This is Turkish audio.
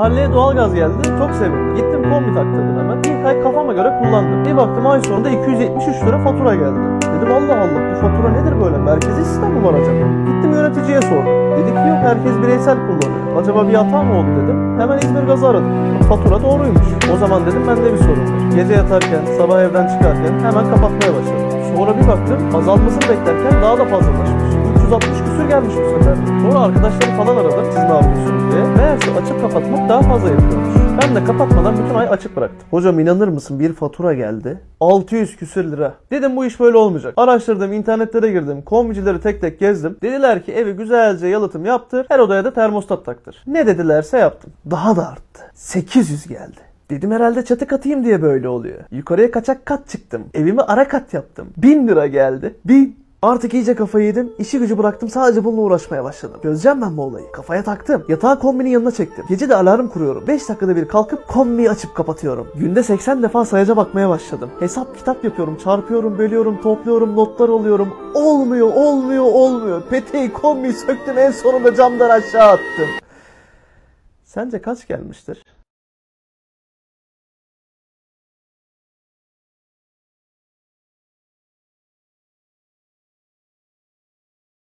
Mahalleye doğalgaz geldi. Çok sevindim. Gittim kombi taktırdım hemen. İlk ay kafama göre kullandım. Bir baktım ay sonunda 273 lira fatura geldi. Dedim Allah Allah bu fatura nedir böyle? Merkezi sistem mi var acaba? Gittim yöneticiye sordum. Dedi ki yok herkes bireysel kullanıyor. Acaba bir hata mı oldu dedim. Hemen İzmir Gazı aradım. Fatura doğruymuş. O zaman dedim bende bir sorun var. Gece yatarken, sabah evden çıkarken hemen kapatmaya başladım. Sonra bir baktım azalmasını beklerken daha da fazlalaşmış. 360 küsür gelmiş bu sefer. Sonra arkadaşları falan aradım siz ne yapıyorsunuz diye. Meğerse açıp daha fazla yapıyormuş. Ben de kapatmadan bütün ay açık bıraktım. Hocam inanır mısın bir fatura geldi. 600 küsür lira. Dedim bu iş böyle olmayacak. Araştırdım, internetlere girdim, kombicileri tek tek gezdim. Dediler ki evi güzelce yalıtım yaptır, her odaya da termostat taktır. Ne dedilerse yaptım. Daha da arttı. 800 geldi. Dedim herhalde çatı katayım diye böyle oluyor. Yukarıya kaçak kat çıktım. Evimi ara kat yaptım. 1000 lira geldi. 1000. Artık iyice kafayı yedim. İşi gücü bıraktım. Sadece bununla uğraşmaya başladım. Çözeceğim ben bu olayı. Kafaya taktım. Yatağı kombinin yanına çektim. Gece de alarm kuruyorum. 5 dakikada bir kalkıp kombiyi açıp kapatıyorum. Günde 80 defa sayaca bakmaya başladım. Hesap kitap yapıyorum. Çarpıyorum, bölüyorum, topluyorum, notlar alıyorum. Olmuyor, olmuyor, olmuyor. Peteği kombiyi söktüm en sonunda camdan aşağı attım. Sence kaç gelmiştir?